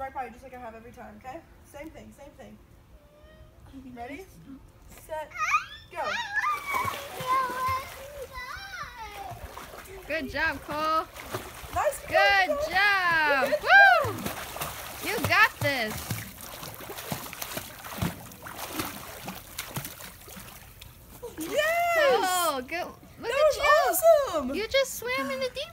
right by you, just like I have every time, okay? Same thing, same thing. Ready? Set, go. Good job, Cole. Nice. Good Cole. job. Good Woo! You got this. Yes! Oh, good. Look that at was you. awesome! You just swam in the deep